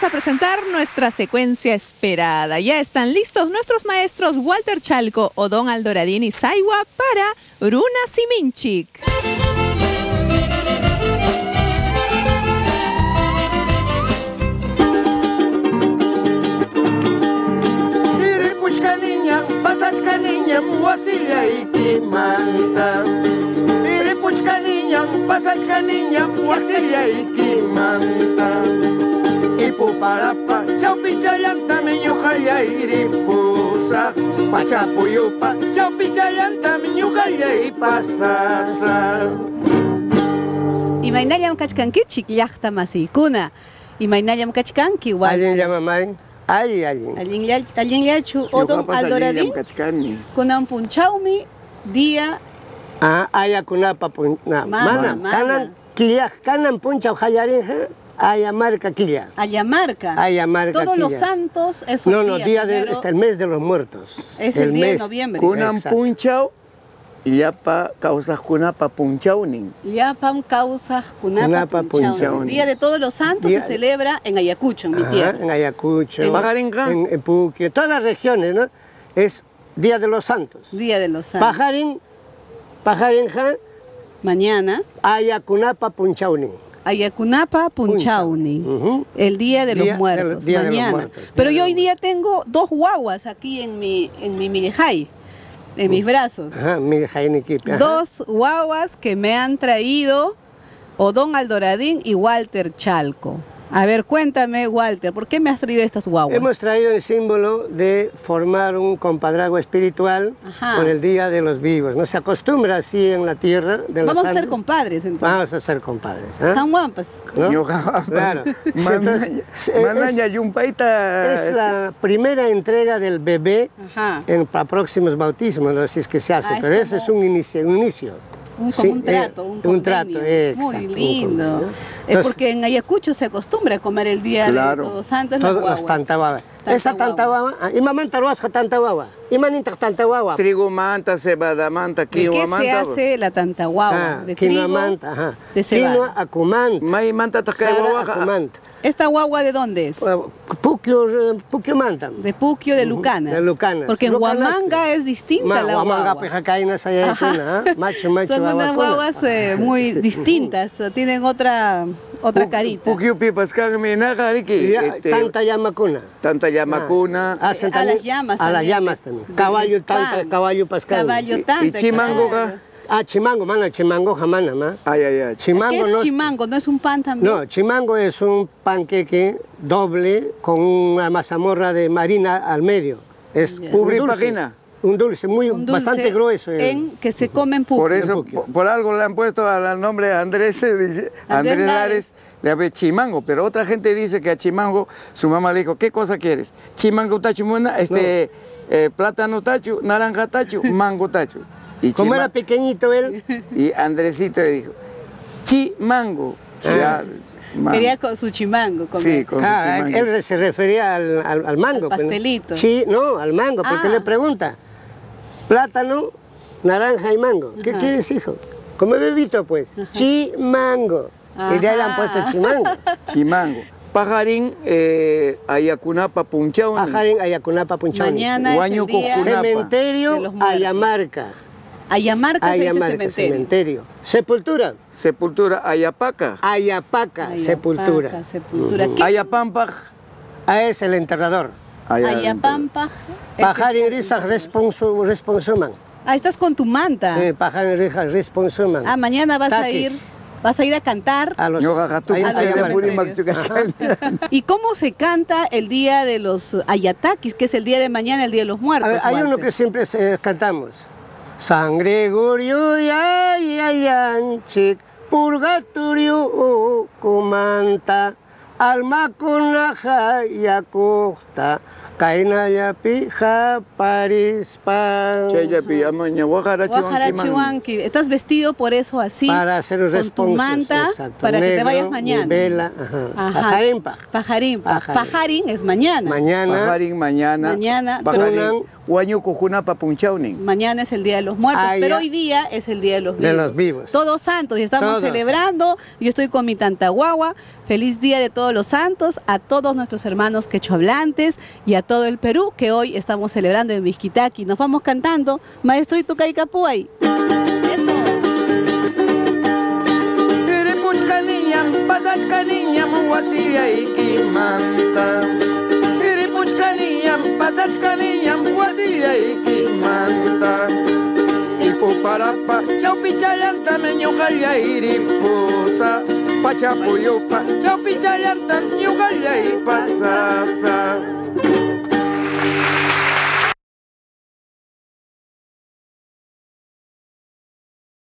vamos a presentar nuestra secuencia esperada. Ya están listos nuestros maestros Walter Chalco, Odón Aldoradín y Saiwa para Runa Siminchik. Pasachkaniña, wasilla ikimanta. Ipuparapa, chaupichallanta, miñujalla iripusa. Pachapuyupa, chaupichallanta, miñujalla ipasasa. Imaynallam kachkankichik llaqta masiykuna. Imaynallam kachkanki wal. Alguien llama mamay. Ay, alguien. Allinllachu odon aldoradin kachkani. kunan punchawmi día Ah, ayakunapa pun... na, Mana, kanan quilla, kanan puncha hallarinja, ayamarca quilla. Ayamarca. Ayamarca Todos los santos es un No, no, día, día de, primero, este, el mes de los muertos. Es el día de mes. noviembre. Kunan punchaw, yapa kawsaqkunapa punchawnin. Llapam causa Kunapa Kunapa. Punchawni. Día de todos los santos Día- se celebra en Ayacucho, en mi Ajá, tierra. en Ayacucho, En Pajarinca. en, en Puquio, todas las regiones, ¿no? Es Día de los Santos. Día de los santos. Pajarín, Pajarinja, Mañana, Ayakunapa Punchaunin. Ayakunapa Punchawni. Ujú. El Día de Día los Muertos, de los mañana. Muertos, Pero yo hoy día tengo dos guaguas aquí en mi, en mi milijay, en mis brazos. Ajá. Dos guaguas que me han traído Odón Aldoradín y Walter Chalco. A ver, cuéntame, Walter, ¿por qué me has traído estas guaguas? Hemos traído el símbolo de formar un compadrazgo espiritual Ajá. con el Día de los Vivos. No se acostumbra así en la tierra de los Vamos a ser compadres entonces. Vamos a ser compadres. ¿ah? San Guampas. ¿no? Ñuqa- Claro. Manaña yumpayta. Es la primera entrega del bebé Ajá. en para próximos bautismos, ¿no? así es que se hace, Ah, es pero ese como- es un inicio. Un inicio. Un, Sí, un trato, eh, un, trato, eh, Muy exacto, un lindo. Entonces- porque en Ayacucho se acostumbra a comer el día Claro. de Todos Santos las Todos los guaguas. Tantawawa. Esa Tantawawa. tantawawa, ah, imaman taruasca tantawawa, imaninta tantawawa. Trigo manta, cebada manta, ¿De quinoa qué se manta. hace la tantahuahua? Ah, de quinoa trigo, manta, ajá. de cebada. Quinoa acumanta. May manta takawawaja. acumanta. ¿Esta guagua de dónde es? Puquio, puquio manta. De Puquio, de Lucanas. de Lucanas. Porque en Huamanga es distinta Ma, la Huamanga, guagua. pejacaina, sayayacuna, ¿ah? Macho, macho, Son unas guaguas eh, muy distintas, tienen otra, otra carita. Pukiu pipas kagmi naga riki. Ya, este, Tanta llamacuna. Tanta llamakuna. Ah, A las llamas A las también. llamas también. Caballo, pan. caballo pascal. Caballo Y- tanta. y chimango claro. Ah, chimango, mana, chimango jamana, ma. Ay, ay, ay. Chimango ¿Qué es no chimango? ¿No es un pan también? No, chimango es un panqueque doble con una mazamorra de marina al medio. Es dulce. página. Un dulce, muy, Un dulce bastante grueso. el- En que se come en Puquio. Por eso, por, por algo le han puesto al nombre Andrés, eh, dice, Andrés Andrés, Lares. Le había chimango, pero otra gente dice que a chimango su mamá le dijo, ¿qué cosa quieres? Chimango tachu muna, este, eh, plátano tachu, naranja tachu, mango tachu. Y, Como era pequeñito él, y Andresito le dijo, chimango. Ya, man- Quería con su chimango comer. Sí, con su ah, chimango. él se refería al, al- al mango. Al pues, pastelito. Sí, no, al mango, porque Ah. le pregunta, plátano, naranja y mango. ¿Qué Ajá. quieres, hijo? Come bebito, pues. Chimango. Y de ahí le han puesto chimango. Chimango. Pajarín, eh, Ayacunapa, Punchauni. Pajarín, Ayacunapa, Punchani. Mañana es el día Cementerio. Ayamarca. Ayamarca Ayamarca, cementerio. cementerio. Sepultura, Sepultura, Ayapaca. Ayapaca, Ayapaca, sepultura. sepultura. ¿Qué? Ayapampaj. Ah, es el enterrador. Allá Ayapampa. Responsu- responsuman. Ah, estás con tu manta. Sí, pajarín, risas, responsuman. Ah, mañana vas a ir, vas a ir a cantar. A los. ¿Y cómo se canta el día de los ayatakis, que es el día de mañana, el día de los A muertos? ver, hay uno que siempre se- cantamos. San Gregorio Yayanchik, Purgatorio Comanta, Alma con la Pija Parispa. Chayllapi amaña Guajara guajarachiwankiman. Chihuanqui. Estás vestido por eso así, Para hacer con tu manta, exacto. para que te vayas mañana. vela, ajá. Ajá. Pajarimpa. Pajarín. pa- Pajarín. Pajarín es mañana. Mañana, Pajarín mañana. Mañana, Pajarín. Huañuco Junapa Punchaunin. Mañana es el Día de los Muertos, Ah, pero ya. hoy día es el Día de los Vivos. De los vivos. Todos santos y estamos Todos. celebrando. Yo estoy con mi tanta guagua. Feliz Día de todos los santos, a todos nuestros hermanos quechohablantes y a todo el Perú que hoy estamos celebrando en Vizquitaqui. Nos vamos cantando. Maestro Itucaicapuay. Eso. Iripuchka pasachka ikimanta. yang pasaj kani yang buati iki manta ipo parapa chaupi chayan tamenyo kalya iriposa. Pachapo